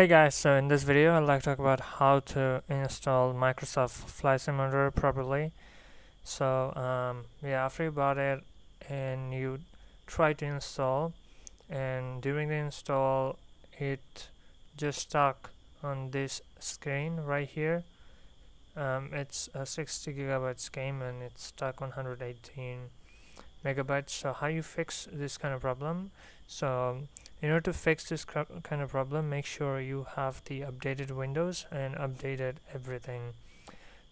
Hey guys, so in this video I'd like to talk about how to install Microsoft Flight Simulator properly. So um, yeah, after you bought it and you try to install and during the install it just stuck on this screen right here. Um, it's a 60 gigabytes game and it's stuck on 118 megabytes. So how you fix this kind of problem? So in order to fix this kind of problem, make sure you have the updated Windows and updated everything.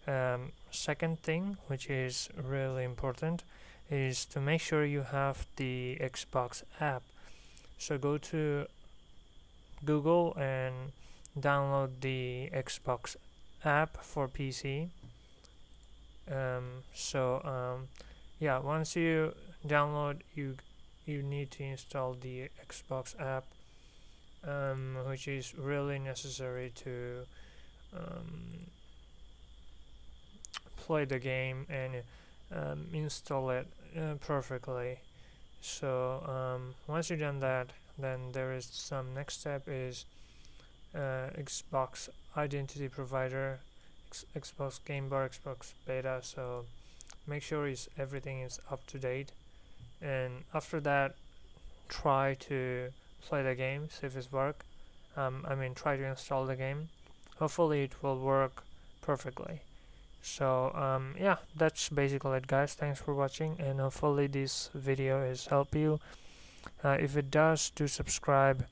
Um, second thing, which is really important, is to make sure you have the Xbox app. So go to Google and download the Xbox app for PC. Um, so um, yeah, once you download, you you need to install the Xbox app um, which is really necessary to um, play the game and um, install it uh, perfectly. So um, once you've done that then there is some next step is uh, Xbox identity provider X Xbox Game Bar Xbox Beta. So make sure is everything is up to date and after that try to play the game see if it's work. Um, I mean try to install the game. Hopefully it will work perfectly. So um, yeah that's basically it guys. Thanks for watching and hopefully this video has helped you. Uh, if it does do subscribe.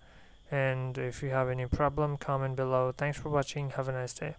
And if you have any problem comment below. Thanks for watching. Have a nice day